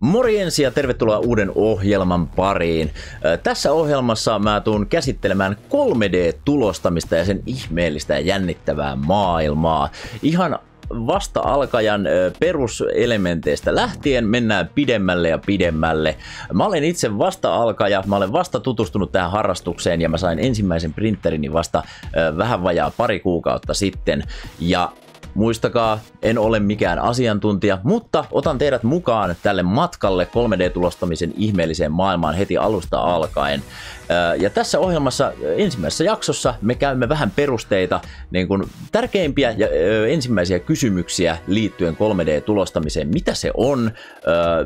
Morjens ja tervetuloa uuden ohjelman pariin. Tässä ohjelmassa mä tuun käsittelemään 3D-tulostamista ja sen ihmeellistä ja jännittävää maailmaa. Ihan vasta alkajan peruselementeistä lähtien mennään pidemmälle ja pidemmälle. Mä olen itse vasta alkaja, mä olen vasta tutustunut tähän harrastukseen ja mä sain ensimmäisen printerini vasta vähän vajaa pari kuukautta sitten. Ja Muistakaa, en ole mikään asiantuntija, mutta otan teidät mukaan tälle matkalle 3D-tulostamisen ihmeelliseen maailmaan heti alusta alkaen. Ja tässä ohjelmassa ensimmäisessä jaksossa me käymme vähän perusteita, niin kuin tärkeimpiä ja ensimmäisiä kysymyksiä liittyen 3D-tulostamiseen. Mitä se on,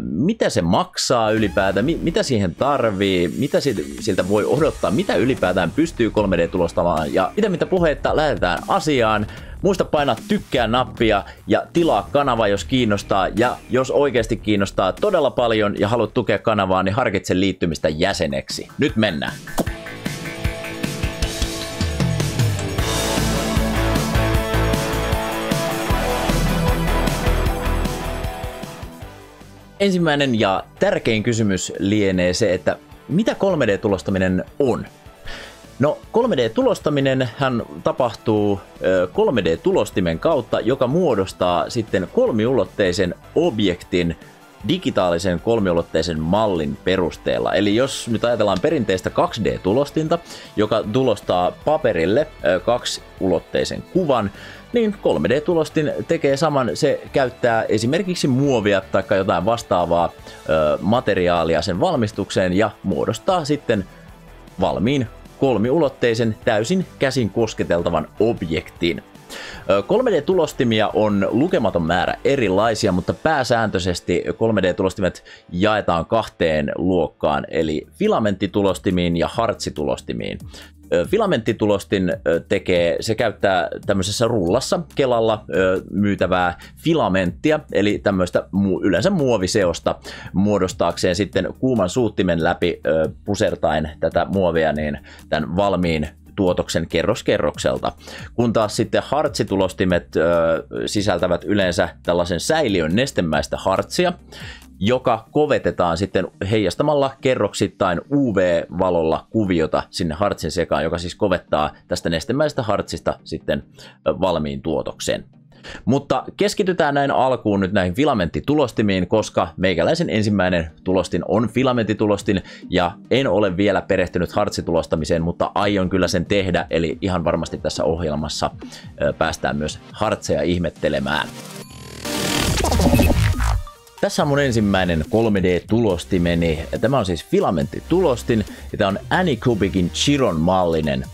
mitä se maksaa ylipäätään, mitä siihen tarvii, mitä siltä voi odottaa, mitä ylipäätään pystyy 3D-tulostamaan ja mitä mitä puhetta lähdetään asiaan. Muista painaa tykkää nappia ja tilaa kanava, jos kiinnostaa. Ja jos oikeasti kiinnostaa todella paljon ja haluat tukea kanavaa, niin harkitse liittymistä jäseneksi. Nyt mennään. Ensimmäinen ja tärkein kysymys lienee se, että mitä 3D-tulostaminen on? No 3D-tulostaminen hän tapahtuu 3D-tulostimen kautta, joka muodostaa sitten kolmiulotteisen objektin digitaalisen kolmiulotteisen mallin perusteella. Eli jos nyt ajatellaan perinteistä 2D-tulostinta, joka tulostaa paperille kaksiulotteisen kuvan, niin 3D-tulostin tekee saman. Se käyttää esimerkiksi muovia tai jotain vastaavaa materiaalia sen valmistukseen ja muodostaa sitten valmiin kolmiulotteisen täysin käsin kosketeltavan objektin. 3D-tulostimia on lukematon määrä erilaisia, mutta pääsääntöisesti 3D-tulostimet jaetaan kahteen luokkaan, eli filamenttitulostimiin ja hartsitulostimiin. Filamenttitulostin tekee, se käyttää tämmöisessä rullassa Kelalla myytävää filamenttia, eli tämmöistä yleensä muoviseosta muodostaakseen sitten kuuman suuttimen läpi pusertain tätä muovia niin tämän valmiin tuotoksen kerros kerrokselta. Kun taas sitten hartsitulostimet ö, sisältävät yleensä tällaisen säiliön nestemäistä hartsia, joka kovetetaan sitten heijastamalla kerroksittain UV-valolla kuviota sinne hartsin sekaan, joka siis kovettaa tästä nestemäisestä hartsista sitten valmiin tuotoksen. Mutta keskitytään näin alkuun nyt näihin filamenttitulostimiin, koska meikäläisen ensimmäinen tulostin on filamenttitulostin ja en ole vielä perehtynyt hartsitulostamiseen, mutta aion kyllä sen tehdä, eli ihan varmasti tässä ohjelmassa päästään myös hartseja ihmettelemään. Tässä on mun ensimmäinen 3D-tulostimeni. Tämä on siis filamenttitulostin ja tämä on Anycubikin Chiron mallinen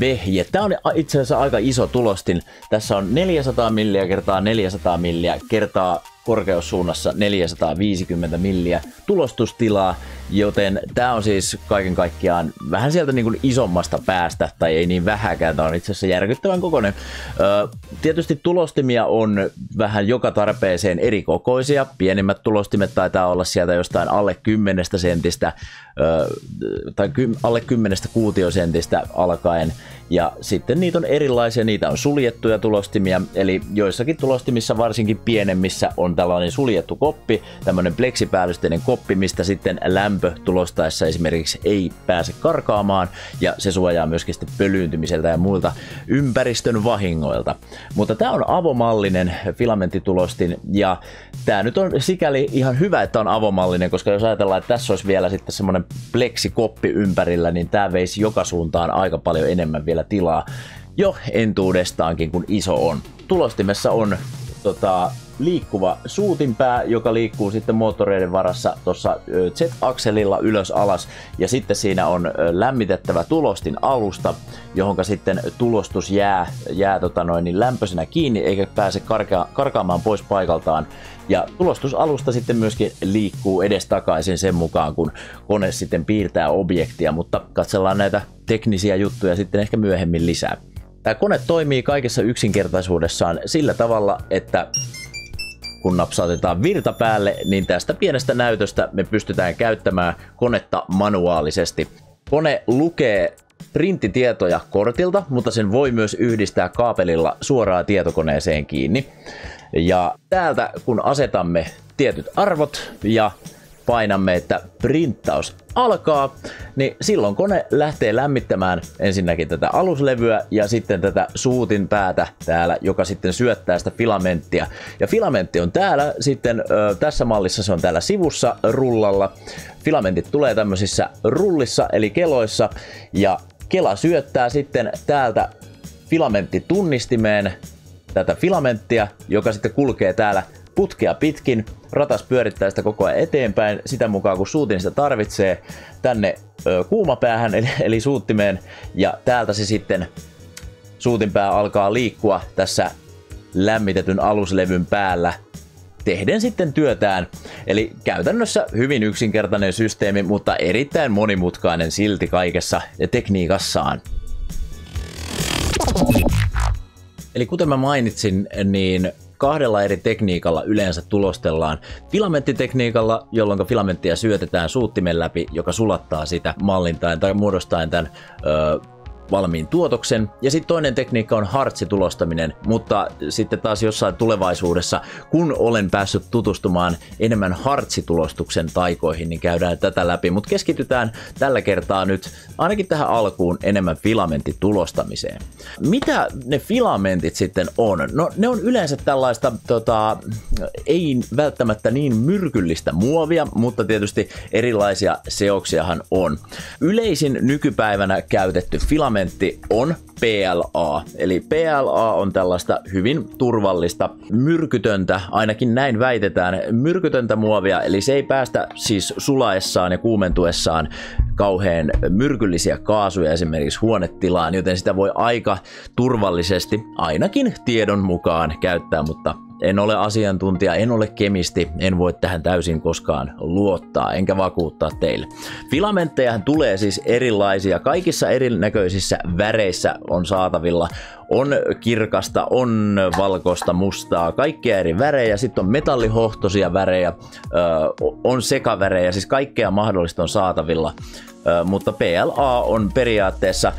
vehje. Tämä on itse asiassa aika iso tulostin. Tässä on 400 milliä kertaa 400 milliä kertaa korkeussuunnassa 450 milliä tulostustilaa, joten tämä on siis kaiken kaikkiaan vähän sieltä niin kuin isommasta päästä, tai ei niin vähäkään, tämä on itse asiassa järkyttävän kokoinen. tietysti tulostimia on vähän joka tarpeeseen eri kokoisia, pienimmät tulostimet taitaa olla sieltä jostain alle 10 sentistä, tai alle 10 kuutiosentistä alkaen, ja sitten niitä on erilaisia, niitä on suljettuja tulostimia, eli joissakin tulostimissa, varsinkin pienemmissä, on tällainen suljettu koppi, tämmöinen pleksipäällysteinen koppi, mistä sitten lämpö tulostaessa esimerkiksi ei pääse karkaamaan, ja se suojaa myöskin sitten pölyyntymiseltä ja muilta ympäristön vahingoilta. Mutta tämä on avomallinen filamenttitulostin, ja tämä nyt on sikäli ihan hyvä, että on avomallinen, koska jos ajatellaan, että tässä olisi vielä sitten semmoinen pleksikoppi ympärillä, niin tämä veisi joka suuntaan aika paljon enemmän vielä vielä tilaa jo entuudestaankin, kun iso on. Tulostimessa on tota, liikkuva suutinpää, joka liikkuu sitten moottoreiden varassa tuossa Z-akselilla ylös alas ja sitten siinä on lämmitettävä tulostin alusta, johon sitten tulostus jää, jää tota noin, niin lämpöisenä kiinni eikä pääse karka- karkaamaan pois paikaltaan. Ja tulostusalusta sitten myöskin liikkuu edestakaisin sen mukaan, kun kone sitten piirtää objektia, mutta katsellaan näitä teknisiä juttuja sitten ehkä myöhemmin lisää. Tämä kone toimii kaikessa yksinkertaisuudessaan sillä tavalla, että kun napsautetaan virta päälle, niin tästä pienestä näytöstä me pystytään käyttämään konetta manuaalisesti. Kone lukee printtitietoja kortilta, mutta sen voi myös yhdistää kaapelilla suoraan tietokoneeseen kiinni. Ja täältä kun asetamme tietyt arvot ja painamme, että printtaus alkaa, niin silloin kone lähtee lämmittämään ensinnäkin tätä aluslevyä ja sitten tätä suutin päätä täällä, joka sitten syöttää sitä filamenttia. Ja filamentti on täällä sitten, tässä mallissa se on täällä sivussa rullalla. Filamentit tulee tämmöisissä rullissa eli keloissa ja kela syöttää sitten täältä filamenttitunnistimeen tätä filamenttia, joka sitten kulkee täällä putkea pitkin. Ratas pyörittää sitä koko ajan eteenpäin sitä mukaan, kun suutin sitä tarvitsee tänne ö, kuumapäähän eli, eli suuttimeen. Ja täältä se sitten suutinpää alkaa liikkua tässä lämmitetyn aluslevyn päällä tehden sitten työtään. Eli käytännössä hyvin yksinkertainen systeemi, mutta erittäin monimutkainen silti kaikessa tekniikassaan. Eli kuten mä mainitsin, niin kahdella eri tekniikalla yleensä tulostellaan. Filamenttitekniikalla, jolloin filamenttia syötetään suuttimen läpi, joka sulattaa sitä mallintain tai muodostaen tämän ö, valmiin tuotoksen. Ja sitten toinen tekniikka on hartsitulostaminen, mutta sitten taas jossain tulevaisuudessa, kun olen päässyt tutustumaan enemmän hartsitulostuksen taikoihin, niin käydään tätä läpi. Mutta keskitytään tällä kertaa nyt ainakin tähän alkuun enemmän filamenttitulostamiseen. Mitä ne filamentit sitten on? No ne on yleensä tällaista, tota, ei välttämättä niin myrkyllistä muovia, mutta tietysti erilaisia seoksiahan on. Yleisin nykypäivänä käytetty filamentti filamentti on PLA. Eli PLA on tällaista hyvin turvallista, myrkytöntä, ainakin näin väitetään, myrkytöntä muovia, eli se ei päästä siis sulaessaan ja kuumentuessaan kauhean myrkyllisiä kaasuja esimerkiksi huonetilaan, joten sitä voi aika turvallisesti ainakin tiedon mukaan käyttää, mutta en ole asiantuntija, en ole kemisti, en voi tähän täysin koskaan luottaa, enkä vakuuttaa teille. Filamentteja tulee siis erilaisia, kaikissa erinäköisissä väreissä on saatavilla. On kirkasta, on valkoista, mustaa, kaikkia eri värejä, sitten on metallihohtoisia värejä, on sekavärejä, siis kaikkea mahdollista on saatavilla. Mutta PLA on periaatteessa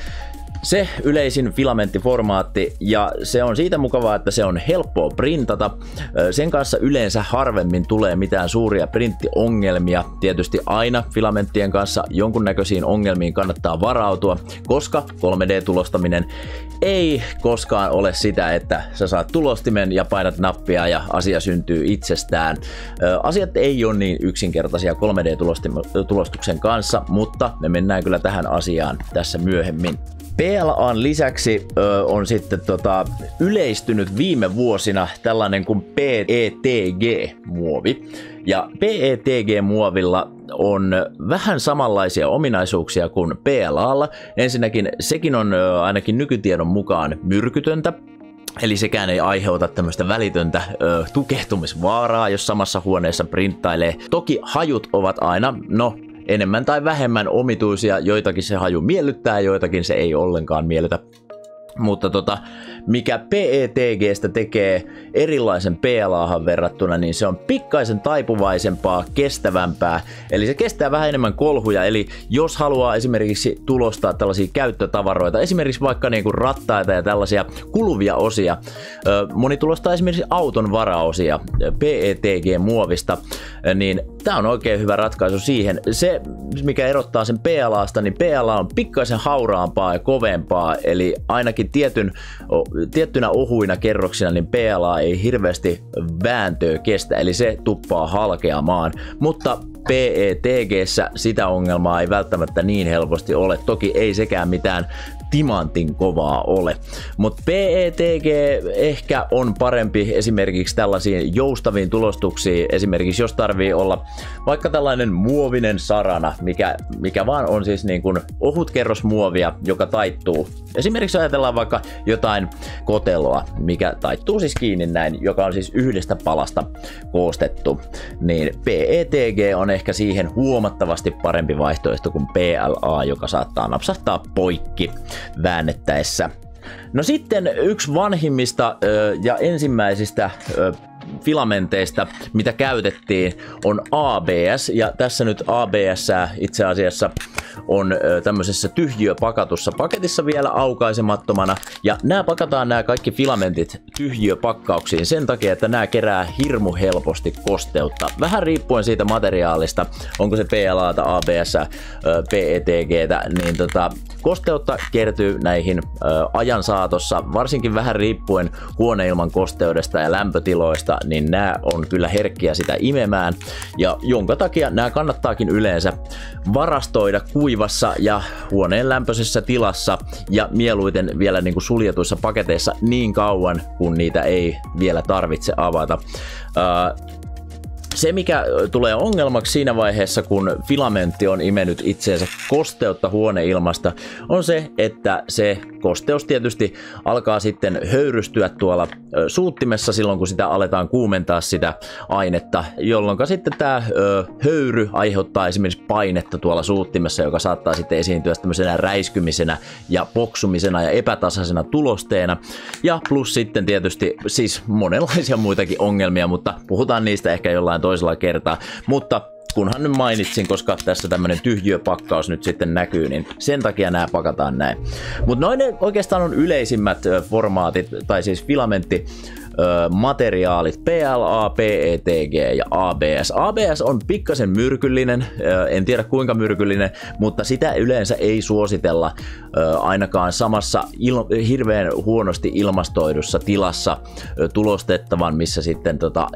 se yleisin filamenttiformaatti ja se on siitä mukavaa, että se on helppoa printata. Sen kanssa yleensä harvemmin tulee mitään suuria printtiongelmia. Tietysti aina filamenttien kanssa jonkunnäköisiin ongelmiin kannattaa varautua, koska 3D-tulostaminen ei koskaan ole sitä, että sä saat tulostimen ja painat nappia ja asia syntyy itsestään. Asiat ei ole niin yksinkertaisia 3D-tulostuksen kanssa, mutta me mennään kyllä tähän asiaan tässä myöhemmin. PLAn lisäksi ö, on sitten tota, yleistynyt viime vuosina tällainen kuin PETG-muovi. Ja PETG-muovilla on vähän samanlaisia ominaisuuksia kuin PLAlla. Ensinnäkin sekin on ö, ainakin nykytiedon mukaan myrkytöntä, Eli sekään ei aiheuta tämmöistä välitöntä ö, tukehtumisvaaraa, jos samassa huoneessa printtailee. Toki hajut ovat aina, no enemmän tai vähemmän omituisia, joitakin se haju miellyttää, joitakin se ei ollenkaan miellytä. Mutta tota, mikä PETGstä tekee erilaisen PLAhan verrattuna, niin se on pikkaisen taipuvaisempaa, kestävämpää. Eli se kestää vähän enemmän kolhuja, eli jos haluaa esimerkiksi tulostaa tällaisia käyttötavaroita, esimerkiksi vaikka niin kuin rattaita ja tällaisia kuluvia osia, moni tulostaa esimerkiksi auton varaosia PETG-muovista, niin tämä on oikein hyvä ratkaisu siihen. Se, mikä erottaa sen PLAsta, niin PLA on pikkaisen hauraampaa ja kovempaa, eli ainakin tietyn tiettynä ohuina kerroksina niin PLA ei hirveästi vääntöä kestä, eli se tuppaa halkeamaan. Mutta PETGssä sitä ongelmaa ei välttämättä niin helposti ole. Toki ei sekään mitään timantin kovaa ole. Mutta PETG ehkä on parempi esimerkiksi tällaisiin joustaviin tulostuksiin, esimerkiksi jos tarvii olla vaikka tällainen muovinen sarana, mikä, mikä vaan on siis niin kuin ohut kerros muovia, joka taittuu. Esimerkiksi ajatellaan vaikka jotain koteloa, mikä taittuu siis kiinni näin, joka on siis yhdestä palasta koostettu, niin PETG on ehkä siihen huomattavasti parempi vaihtoehto kuin PLA, joka saattaa napsahtaa poikki väännettäessä. No sitten yksi vanhimmista ja ensimmäisistä filamenteista, mitä käytettiin, on ABS, ja tässä nyt ABS itse asiassa on tämmöisessä tyhjiöpakatussa paketissa vielä aukaisemattomana, ja nämä pakataan nämä kaikki filamentit tyhjiöpakkauksiin sen takia, että nämä kerää hirmu helposti kosteutta. Vähän riippuen siitä materiaalista, onko se PLA, ABS, PETG, niin tota, kosteutta kertyy näihin ajan saatossa, varsinkin vähän riippuen huoneilman kosteudesta ja lämpötiloista, niin nämä on kyllä herkkiä sitä imemään, ja jonka takia nämä kannattaakin yleensä varastoida kuivassa ja huoneen lämpöisessä tilassa, ja mieluiten vielä niin kuin suljetuissa paketeissa niin kauan, kun niitä ei vielä tarvitse avata. Se, mikä tulee ongelmaksi siinä vaiheessa, kun filamentti on imennyt itseensä kosteutta huoneilmasta, on se, että se kosteus tietysti alkaa sitten höyrystyä tuolla suuttimessa silloin, kun sitä aletaan kuumentaa sitä ainetta, jolloin sitten tämä höyry aiheuttaa esimerkiksi painetta tuolla suuttimessa, joka saattaa sitten esiintyä tämmöisenä räiskymisenä ja poksumisena ja epätasaisena tulosteena. Ja plus sitten tietysti siis monenlaisia muitakin ongelmia, mutta puhutaan niistä ehkä jollain toisella kertaa. Mutta kunhan nyt mainitsin, koska tässä tämmönen tyhjiöpakkaus nyt sitten näkyy, niin sen takia nämä pakataan näin. Mutta noin oikeastaan on yleisimmät formaatit, tai siis filamentti materiaalit PLA, PETG ja ABS. ABS on pikkasen myrkyllinen, en tiedä kuinka myrkyllinen, mutta sitä yleensä ei suositella ainakaan samassa il- hirveän huonosti ilmastoidussa tilassa tulostettavan, missä sitten tota,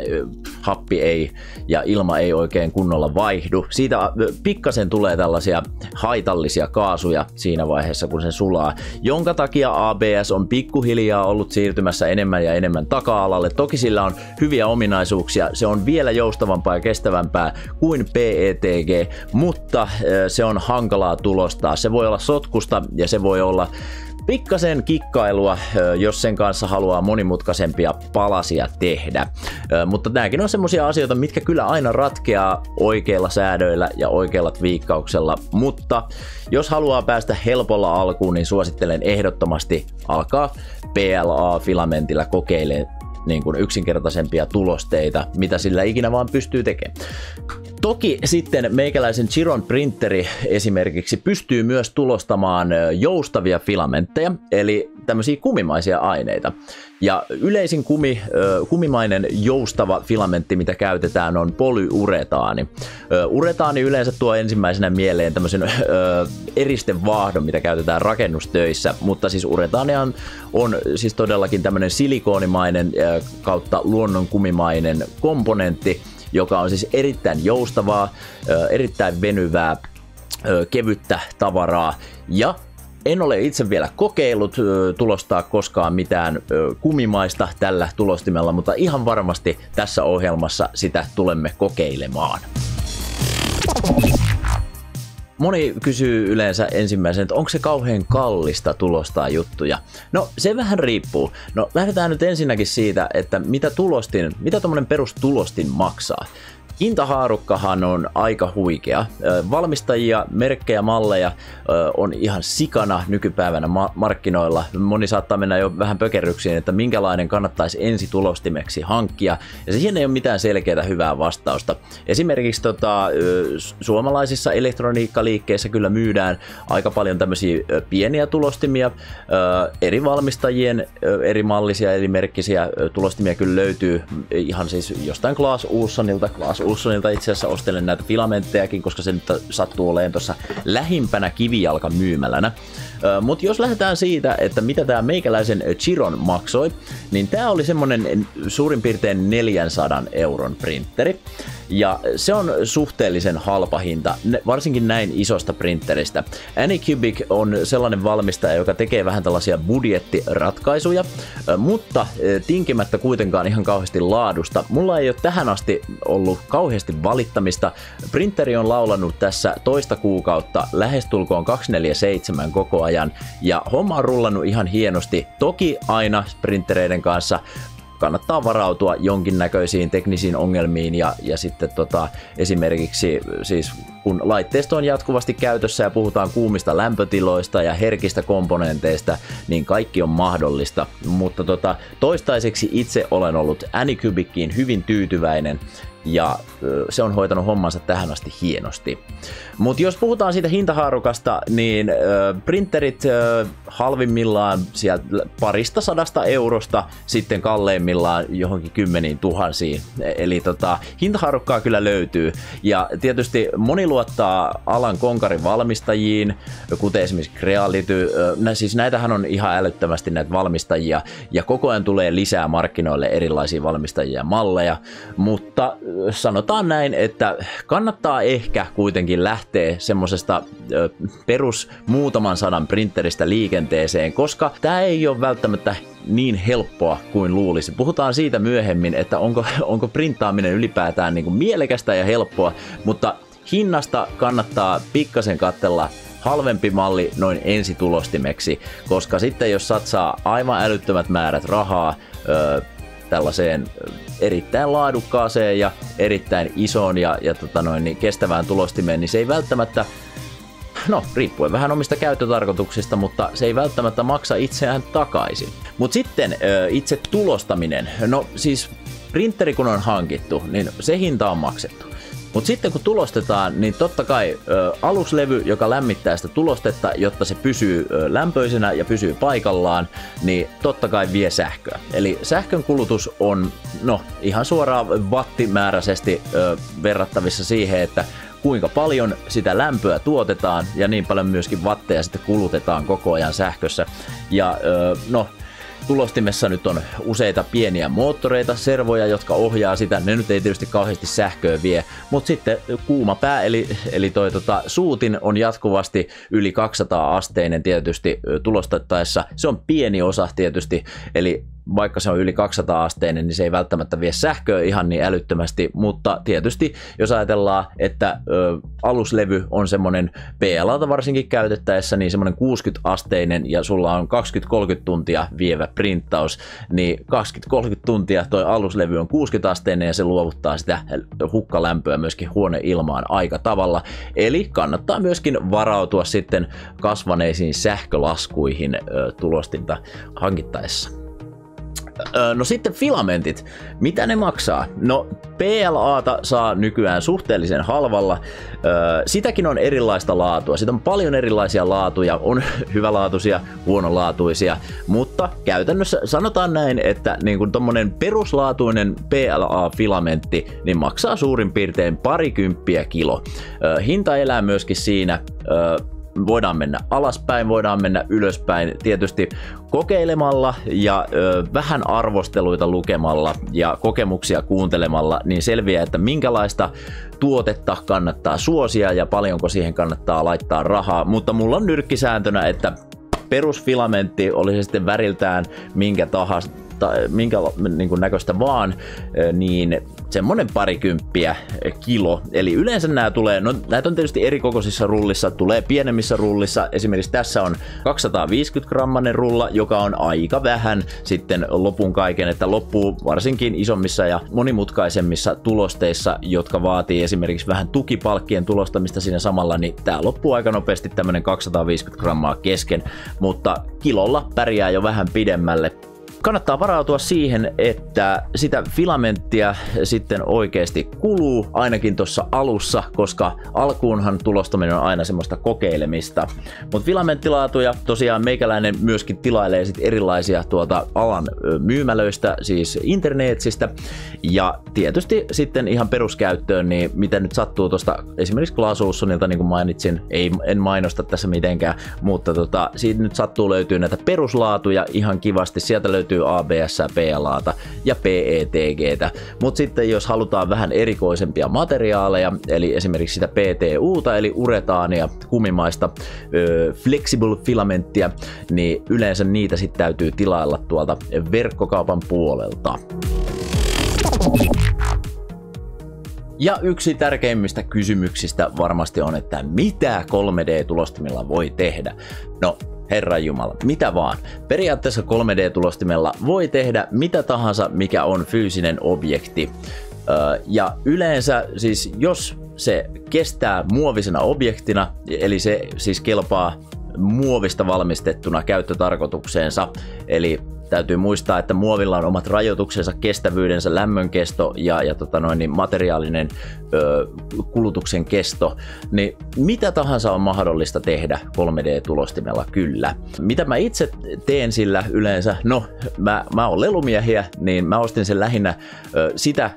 happi ei ja ilma ei oikein kunnolla vaihdu. Siitä pikkasen tulee tällaisia haitallisia kaasuja siinä vaiheessa, kun se sulaa, jonka takia ABS on pikkuhiljaa ollut siirtymässä enemmän ja enemmän taka-alalle. Toki sillä on hyviä ominaisuuksia, se on vielä joustavampaa ja kestävämpää kuin PETG, mutta se on hankalaa tulostaa. Se voi olla sotkusta ja se voi olla pikkasen kikkailua, jos sen kanssa haluaa monimutkaisempia palasia tehdä. Mutta nämäkin on semmosia asioita, mitkä kyllä aina ratkeaa oikeilla säädöillä ja oikealla viikkauksella. Mutta jos haluaa päästä helpolla alkuun, niin suosittelen ehdottomasti alkaa PLA-filamentilla kokeilemaan niin kuin yksinkertaisempia tulosteita, mitä sillä ikinä vaan pystyy tekemään. Toki sitten meikäläisen Chiron printeri esimerkiksi pystyy myös tulostamaan joustavia filamentteja, eli tämmöisiä kumimaisia aineita. Ja yleisin kumi, kumimainen joustava filamentti, mitä käytetään, on polyuretaani. Uretaani yleensä tuo ensimmäisenä mieleen tämmöisen eristevaahdon, mitä käytetään rakennustöissä, mutta siis uretaani on, on siis todellakin tämmöinen silikoonimainen kautta luonnon kumimainen komponentti, joka on siis erittäin joustavaa, erittäin venyvää, kevyttä tavaraa ja en ole itse vielä kokeillut tulostaa koskaan mitään kumimaista tällä tulostimella, mutta ihan varmasti tässä ohjelmassa sitä tulemme kokeilemaan. Moni kysyy yleensä ensimmäisen, että onko se kauhean kallista tulostaa juttuja. No se vähän riippuu. No lähdetään nyt ensinnäkin siitä, että mitä tulostin, mitä tuommoinen perustulostin maksaa. Hintahaarukkahan on aika huikea. Valmistajia, merkkejä, malleja on ihan sikana nykypäivänä markkinoilla. Moni saattaa mennä jo vähän pökerryksiin, että minkälainen kannattaisi ensi tulostimeksi hankkia. Ja siihen ei ole mitään selkeää hyvää vastausta. Esimerkiksi tota, suomalaisissa elektroniikkaliikkeissä kyllä myydään aika paljon tämmöisiä pieniä tulostimia. Eri valmistajien eri mallisia, eri merkkisiä tulostimia kyllä löytyy ihan siis jostain Klaas Ulssonilta, Klaas Ulssonilta itse asiassa ostelen näitä filamenttejakin, koska se nyt sattuu olemaan tuossa lähimpänä kivijalka myymälänä. Mutta jos lähdetään siitä, että mitä tämä meikäläisen Chiron maksoi, niin tämä oli semmonen suurin piirtein 400 euron printeri. Ja se on suhteellisen halpa hinta, varsinkin näin isosta printeristä. Anycubic on sellainen valmistaja, joka tekee vähän tällaisia budjettiratkaisuja, mutta tinkimättä kuitenkaan ihan kauheasti laadusta. Mulla ei ole tähän asti ollut kauheasti valittamista. Printeri on laulanut tässä toista kuukautta lähestulkoon 247 koko ajan ja homma on rullannut ihan hienosti. Toki aina printereiden kanssa kannattaa varautua jonkinnäköisiin teknisiin ongelmiin ja, ja sitten tota, esimerkiksi siis kun laitteisto on jatkuvasti käytössä ja puhutaan kuumista lämpötiloista ja herkistä komponenteista, niin kaikki on mahdollista. Mutta tota, toistaiseksi itse olen ollut Anycubickiin hyvin tyytyväinen ja se on hoitanut hommansa tähän asti hienosti. Mutta jos puhutaan siitä hintahaarukasta, niin printerit halvimmillaan sieltä parista sadasta eurosta sitten kalleimmillaan johonkin kymmeniin tuhansiin. Eli tota, hintahaarukkaa kyllä löytyy. Ja tietysti moni luottaa alan konkarin valmistajiin, kuten esimerkiksi Creality. Siis näitähän on ihan älyttömästi näitä valmistajia ja koko ajan tulee lisää markkinoille erilaisia valmistajia ja malleja, mutta sanotaan näin, että kannattaa ehkä kuitenkin lähteä semmoisesta perus muutaman sadan printeristä liikenteeseen, koska tämä ei ole välttämättä niin helppoa kuin luulisi. Puhutaan siitä myöhemmin, että onko, onko printtaaminen ylipäätään niin kuin mielekästä ja helppoa, mutta hinnasta kannattaa pikkasen katsella halvempi malli noin ensitulostimeksi, koska sitten jos satsaa aivan älyttömät määrät rahaa tällaiseen erittäin laadukkaaseen ja erittäin isoon ja, ja tota noin, niin kestävään tulostimeen, niin se ei välttämättä no riippuen vähän omista käyttötarkoituksista, mutta se ei välttämättä maksa itseään takaisin. Mutta sitten itse tulostaminen, no siis printeri kun on hankittu, niin se hinta on maksettu. Mutta sitten kun tulostetaan, niin totta kai ö, aluslevy, joka lämmittää sitä tulostetta, jotta se pysyy ö, lämpöisenä ja pysyy paikallaan, niin totta kai vie sähköä. Eli sähkön kulutus on no, ihan suoraan wattimääräisesti ö, verrattavissa siihen, että kuinka paljon sitä lämpöä tuotetaan ja niin paljon myöskin watteja sitten kulutetaan koko ajan sähkössä. Ja no, Tulostimessa nyt on useita pieniä moottoreita, servoja, jotka ohjaa sitä. Ne nyt ei tietysti kauheasti sähköä vie, mutta sitten kuuma pää, eli, eli toi tota, suutin on jatkuvasti yli 200 asteinen tietysti tulostettaessa. Se on pieni osa tietysti, eli vaikka se on yli 200 asteinen, niin se ei välttämättä vie sähköä ihan niin älyttömästi, mutta tietysti jos ajatellaan, että ö, aluslevy on semmoinen PLAta varsinkin käytettäessä, niin semmoinen 60 asteinen ja sulla on 20-30 tuntia vievä printtaus, niin 20-30 tuntia toi aluslevy on 60 asteinen ja se luovuttaa sitä hukkalämpöä myöskin huoneilmaan aika tavalla, eli kannattaa myöskin varautua sitten kasvaneisiin sähkölaskuihin ö, tulostinta hankittaessa. No sitten filamentit. Mitä ne maksaa? No PLAta saa nykyään suhteellisen halvalla. Sitäkin on erilaista laatua. Sitä on paljon erilaisia laatuja. On hyvälaatuisia, huonolaatuisia. Mutta käytännössä sanotaan näin, että niin kuin tommonen peruslaatuinen PLA-filamentti niin maksaa suurin piirtein parikymppiä kilo. Hinta elää myöskin siinä voidaan mennä alaspäin, voidaan mennä ylöspäin, tietysti kokeilemalla ja ö, vähän arvosteluita lukemalla ja kokemuksia kuuntelemalla, niin selviää, että minkälaista tuotetta kannattaa suosia ja paljonko siihen kannattaa laittaa rahaa, mutta mulla on nyrkkisääntönä, että perusfilamentti, oli se sitten väriltään minkä tahansa, minkä niin kuin näköistä vaan, niin semmonen parikymppiä kilo. Eli yleensä nämä tulee, no näitä on tietysti eri kokoisissa rullissa, tulee pienemmissä rullissa. Esimerkiksi tässä on 250 grammanen rulla, joka on aika vähän sitten lopun kaiken, että loppuu varsinkin isommissa ja monimutkaisemmissa tulosteissa, jotka vaatii esimerkiksi vähän tukipalkkien tulostamista siinä samalla, niin tämä loppuu aika nopeasti tämmönen 250 grammaa kesken, mutta kilolla pärjää jo vähän pidemmälle kannattaa varautua siihen, että sitä filamenttia sitten oikeasti kuluu ainakin tuossa alussa, koska alkuunhan tulostaminen on aina semmoista kokeilemista. Mutta filamenttilaatuja tosiaan meikäläinen myöskin tilailee sit erilaisia tuota alan myymälöistä, siis internetsistä. Ja tietysti sitten ihan peruskäyttöön, niin mitä nyt sattuu tuosta esimerkiksi Glass niin kuin mainitsin, ei, en mainosta tässä mitenkään, mutta tota, siitä nyt sattuu löytyy näitä peruslaatuja ihan kivasti. Sieltä löytyy löytyy ABS, PLAta ja PETGtä. Mutta sitten jos halutaan vähän erikoisempia materiaaleja, eli esimerkiksi sitä PTUta, eli uretaania, kumimaista ö, flexible filamenttia, niin yleensä niitä sitten täytyy tilailla tuolta verkkokaupan puolelta. Ja yksi tärkeimmistä kysymyksistä varmasti on, että mitä 3D-tulostimilla voi tehdä? No, Herra Jumala, mitä vaan. Periaatteessa 3D-tulostimella voi tehdä mitä tahansa, mikä on fyysinen objekti. Ja yleensä siis jos se kestää muovisena objektina, eli se siis kelpaa muovista valmistettuna käyttötarkoitukseensa, eli Täytyy muistaa, että muovilla on omat rajoituksensa, kestävyydensä, lämmönkesto ja, ja tota noin, niin materiaalinen ö, kulutuksen kesto. Niin mitä tahansa on mahdollista tehdä 3D-tulostimella kyllä. Mitä mä itse teen sillä yleensä? No, mä, mä oon lelumiehiä, niin mä ostin sen lähinnä ö, sitä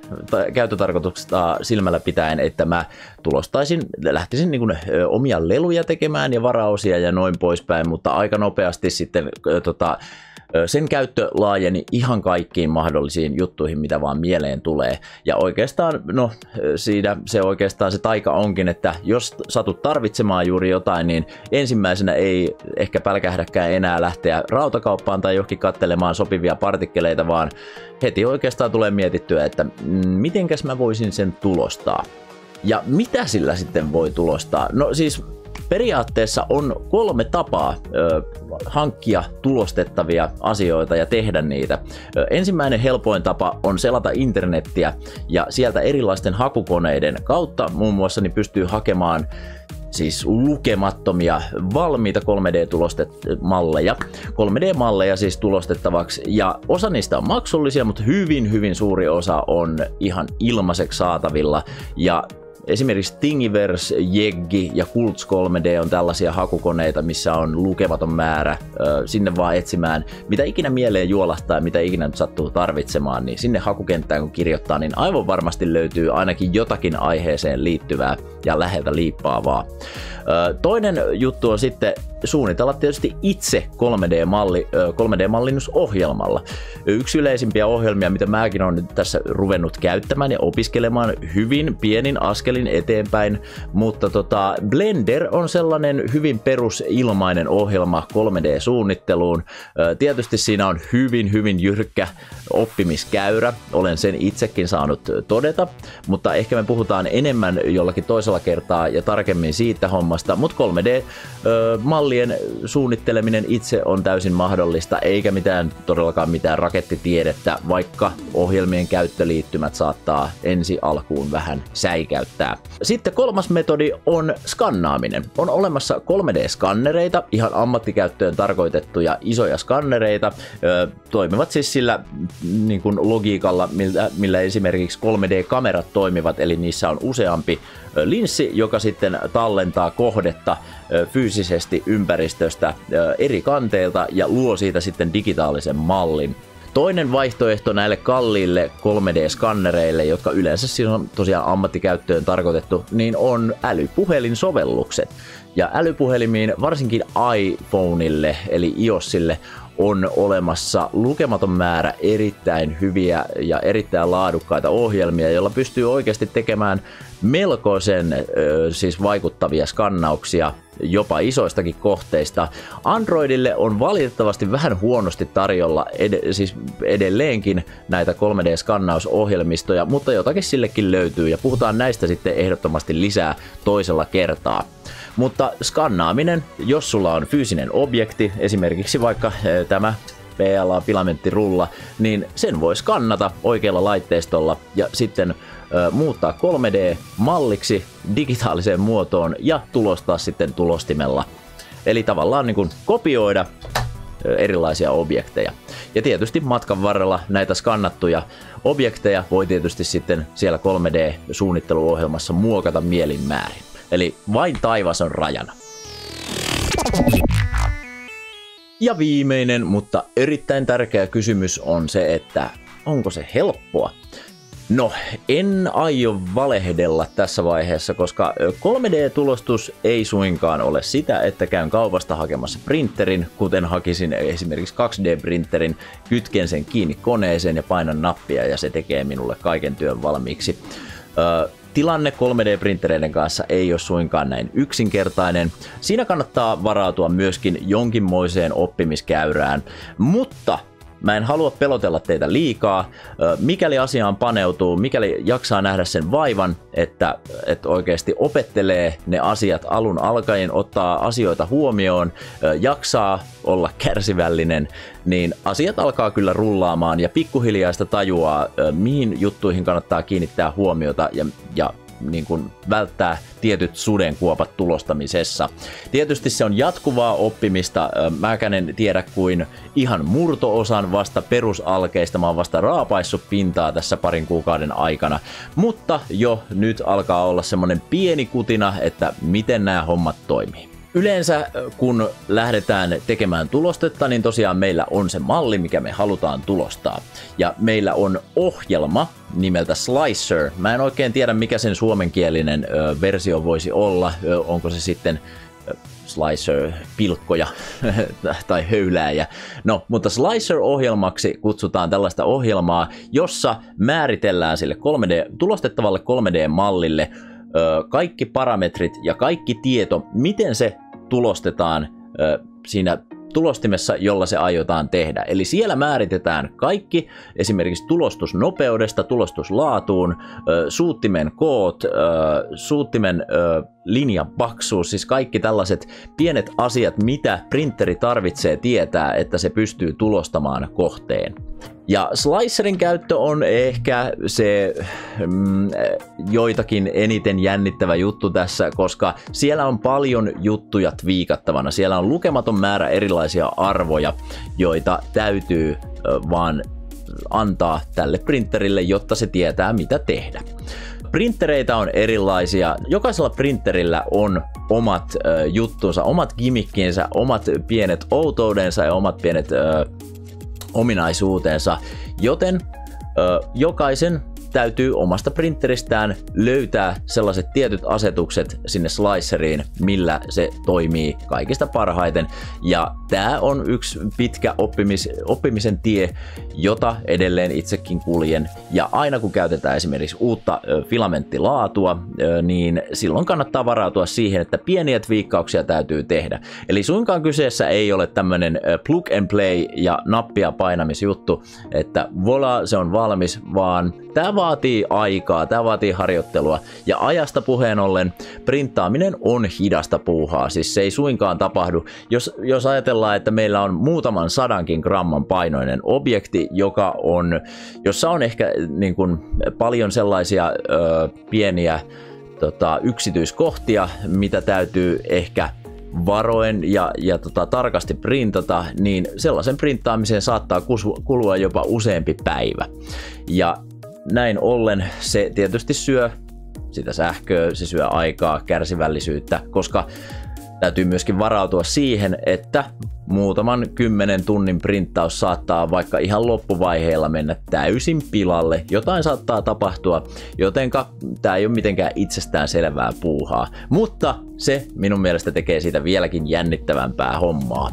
käyttötarkoituksesta silmällä pitäen, että mä tulostaisin, lähtisin niin kuin, ö, omia leluja tekemään ja varaosia ja noin poispäin, mutta aika nopeasti sitten ö, tota, sen käyttö laajeni ihan kaikkiin mahdollisiin juttuihin, mitä vaan mieleen tulee. Ja oikeastaan, no siinä se oikeastaan se taika onkin, että jos satut tarvitsemaan juuri jotain, niin ensimmäisenä ei ehkä pälkähdäkään enää lähteä rautakauppaan tai johonkin kattelemaan sopivia partikkeleita, vaan heti oikeastaan tulee mietittyä, että mm, mitenkäs mä voisin sen tulostaa. Ja mitä sillä sitten voi tulostaa? No siis periaatteessa on kolme tapaa ö, hankkia tulostettavia asioita ja tehdä niitä. Ö, ensimmäinen helpoin tapa on selata internettiä ja sieltä erilaisten hakukoneiden kautta muun muassa niin pystyy hakemaan siis lukemattomia valmiita 3D-tulostemalleja. 3D-malleja siis tulostettavaksi ja osa niistä on maksullisia, mutta hyvin hyvin suuri osa on ihan ilmaiseksi saatavilla ja Esimerkiksi Thingiverse, Jeggi ja Kults 3D on tällaisia hakukoneita, missä on lukematon määrä sinne vaan etsimään, mitä ikinä mieleen juolahtaa ja mitä ikinä nyt sattuu tarvitsemaan, niin sinne hakukenttään kun kirjoittaa, niin aivan varmasti löytyy ainakin jotakin aiheeseen liittyvää ja läheltä liippaavaa. Toinen juttu on sitten suunnitella tietysti itse 3D-malli, 3D-mallinnusohjelmalla. Yksi yleisimpiä ohjelmia, mitä mäkin olen nyt tässä ruvennut käyttämään ja opiskelemaan hyvin pienin askelin eteenpäin, mutta tota, Blender on sellainen hyvin perusilmainen ohjelma 3D-suunnitteluun. Tietysti siinä on hyvin, hyvin jyrkkä oppimiskäyrä, olen sen itsekin saanut todeta, mutta ehkä me puhutaan enemmän jollakin toisella kertaa ja tarkemmin siitä hommasta, mutta 3D-malli mallien suunnitteleminen itse on täysin mahdollista, eikä mitään todellakaan mitään rakettitiedettä, vaikka ohjelmien käyttöliittymät saattaa ensi alkuun vähän säikäyttää. Sitten kolmas metodi on skannaaminen. On olemassa 3D-skannereita, ihan ammattikäyttöön tarkoitettuja isoja skannereita, toimivat siis sillä niin kuin logiikalla, millä, millä esimerkiksi 3D-kamerat toimivat, eli niissä on useampi linssi, joka sitten tallentaa kohdetta fyysisesti ympäristöstä eri kanteilta ja luo siitä sitten digitaalisen mallin. Toinen vaihtoehto näille kalliille 3D-skannereille, jotka yleensä siis on tosiaan ammattikäyttöön tarkoitettu, niin on älypuhelinsovellukset. Ja älypuhelimiin, varsinkin iPhoneille eli iOSille, on olemassa lukematon määrä erittäin hyviä ja erittäin laadukkaita ohjelmia, joilla pystyy oikeasti tekemään melkoisen siis vaikuttavia skannauksia jopa isoistakin kohteista. Androidille on valitettavasti vähän huonosti tarjolla ed- siis edelleenkin näitä 3D-skannausohjelmistoja, mutta jotakin sillekin löytyy ja puhutaan näistä sitten ehdottomasti lisää toisella kertaa. Mutta skannaaminen, jos sulla on fyysinen objekti, esimerkiksi vaikka eh, tämä PLA-filamenttirulla, niin sen voi skannata oikealla laitteistolla ja sitten ö, muuttaa 3D-malliksi digitaaliseen muotoon ja tulostaa sitten tulostimella. Eli tavallaan niin kuin kopioida erilaisia objekteja. Ja tietysti matkan varrella näitä skannattuja objekteja voi tietysti sitten siellä 3D-suunnitteluohjelmassa muokata mielin määrin. Eli vain taivas on rajana. Ja viimeinen, mutta erittäin tärkeä kysymys on se, että onko se helppoa? No, en aio valehdella tässä vaiheessa, koska 3D-tulostus ei suinkaan ole sitä, että käyn kaupasta hakemassa printerin, kuten hakisin esimerkiksi 2D-printerin, kytken sen kiinni koneeseen ja painan nappia ja se tekee minulle kaiken työn valmiiksi. Tilanne 3D-printereiden kanssa ei ole suinkaan näin yksinkertainen. Siinä kannattaa varautua myöskin jonkinmoiseen oppimiskäyrään, mutta Mä en halua pelotella teitä liikaa. Mikäli asiaan paneutuu, mikäli jaksaa nähdä sen vaivan, että, että oikeasti opettelee ne asiat alun alkaen, ottaa asioita huomioon, jaksaa olla kärsivällinen, niin asiat alkaa kyllä rullaamaan ja pikkuhiljaista tajuaa, mihin juttuihin kannattaa kiinnittää huomiota ja, ja niin kuin välttää tietyt sudenkuopat tulostamisessa. Tietysti se on jatkuvaa oppimista. Mäkään en tiedä kuin ihan murtoosan vasta perusalkeista. Mä oon vasta raapaissut pintaa tässä parin kuukauden aikana. Mutta jo nyt alkaa olla semmonen pieni kutina, että miten nämä hommat toimii. Yleensä kun lähdetään tekemään tulostetta, niin tosiaan meillä on se malli, mikä me halutaan tulostaa. Ja meillä on ohjelma nimeltä Slicer. Mä en oikein tiedä, mikä sen suomenkielinen versio voisi olla. Onko se sitten Slicer-pilkkoja tai höylääjä. No, mutta Slicer-ohjelmaksi kutsutaan tällaista ohjelmaa, jossa määritellään sille 3D, tulostettavalle 3D-mallille kaikki parametrit ja kaikki tieto, miten se tulostetaan siinä tulostimessa, jolla se aiotaan tehdä. Eli siellä määritetään kaikki, esimerkiksi tulostusnopeudesta, tulostuslaatuun, suuttimen koot, suuttimen linjan paksuus, siis kaikki tällaiset pienet asiat, mitä printeri tarvitsee tietää, että se pystyy tulostamaan kohteen. Ja slicerin käyttö on ehkä se mm, joitakin eniten jännittävä juttu tässä, koska siellä on paljon juttuja viikattavana. Siellä on lukematon määrä erilaisia arvoja, joita täytyy vaan antaa tälle printerille, jotta se tietää mitä tehdä. Printereitä on erilaisia. Jokaisella printerillä on omat ö, juttunsa, omat gimmikkinsä, omat pienet outoudensa ja omat pienet ö, ominaisuutensa, joten ö, jokaisen täytyy omasta printeristään löytää sellaiset tietyt asetukset sinne sliceriin, millä se toimii kaikista parhaiten. Ja tämä on yksi pitkä oppimis, oppimisen tie, jota edelleen itsekin kuljen. Ja aina kun käytetään esimerkiksi uutta filamenttilaatua, niin silloin kannattaa varautua siihen, että pieniä viikkauksia täytyy tehdä. Eli suinkaan kyseessä ei ole tämmöinen plug and play ja nappia painamisjuttu, että voila, se on valmis, vaan tämä vaatii aikaa, tämä vaatii harjoittelua. Ja ajasta puheen ollen, printtaaminen on hidasta puuhaa, siis se ei suinkaan tapahdu. Jos, jos ajatellaan, että meillä on muutaman sadankin gramman painoinen objekti, joka on, jossa on ehkä niin kuin, paljon sellaisia ö, pieniä tota, yksityiskohtia, mitä täytyy ehkä varoen ja, ja tota, tarkasti printata, niin sellaisen printtaamiseen saattaa kulua jopa useampi päivä. Ja näin ollen se tietysti syö sitä sähköä, se syö aikaa, kärsivällisyyttä, koska täytyy myöskin varautua siihen, että muutaman kymmenen tunnin printtaus saattaa vaikka ihan loppuvaiheella mennä täysin pilalle. Jotain saattaa tapahtua, jotenka tämä ei ole mitenkään itsestään selvää puuhaa. Mutta se minun mielestä tekee siitä vieläkin jännittävämpää hommaa.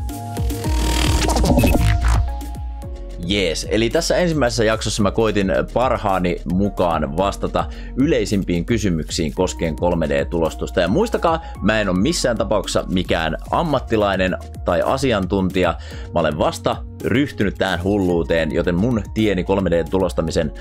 Jees, eli tässä ensimmäisessä jaksossa mä koitin parhaani mukaan vastata yleisimpiin kysymyksiin koskien 3D-tulostusta. Ja muistakaa, mä en ole missään tapauksessa mikään ammattilainen tai asiantuntija. Mä olen vasta ryhtynyt tähän hulluuteen, joten mun tieni 3D-tulostamisen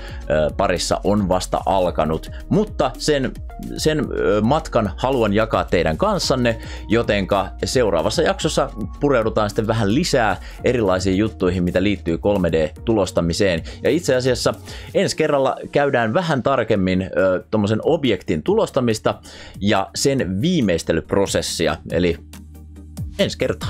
parissa on vasta alkanut. Mutta sen, sen matkan haluan jakaa teidän kanssanne, jotenka seuraavassa jaksossa pureudutaan sitten vähän lisää erilaisiin juttuihin, mitä liittyy 3D-tulostamiseen. Ja itse asiassa ensi kerralla käydään vähän tarkemmin tuommoisen objektin tulostamista ja sen viimeistelyprosessia, eli ensi kertaa.